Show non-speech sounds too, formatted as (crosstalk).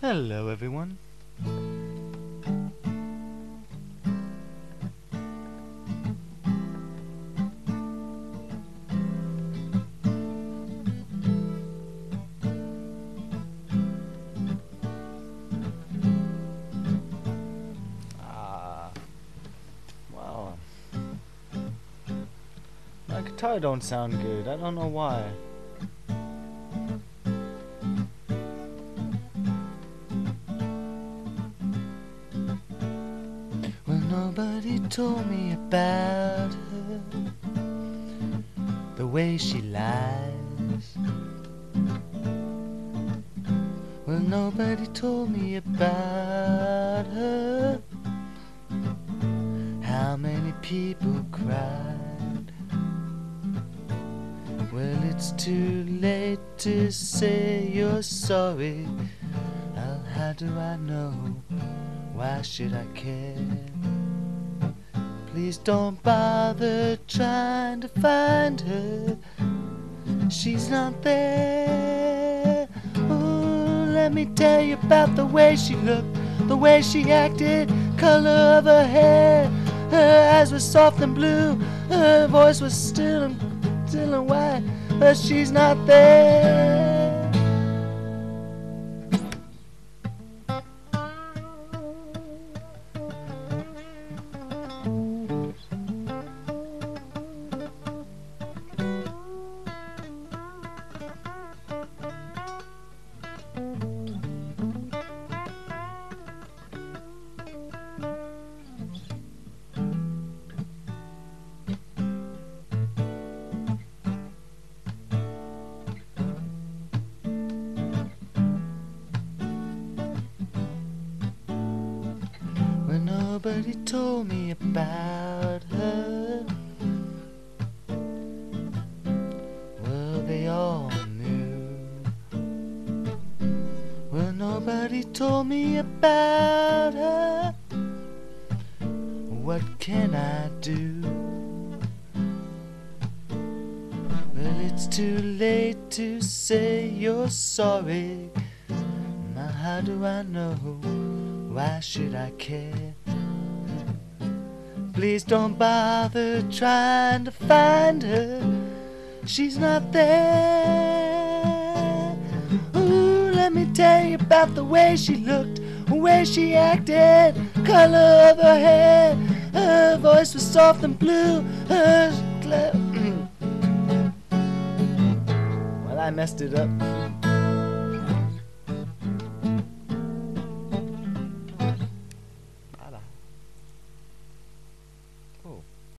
Hello, everyone. Ah, wow. My guitar don't sound good. I don't know why. Nobody told me about her. The way she lies. Well, nobody told me about her. How many people cried? Well, it's too late to say you're sorry. Well, how do I know? Why should I care? Please don't bother trying to find her. She's not there. Ooh, let me tell you about the way she looked, the way she acted, color of her hair. Her eyes were soft and blue, her voice was still and still and white, but she's not there. Nobody told me about her. Well, they all knew. Well, nobody told me about her. What can I do? Well, it's too late to say you're sorry. Now, how do I know? Why should I care? Please don't bother trying to find her. She's not there. Ooh, let me tell you about the way she looked, the way she acted, color of her hair. Her voice was soft and blue. Her cla- (clears throat) well, I messed it up.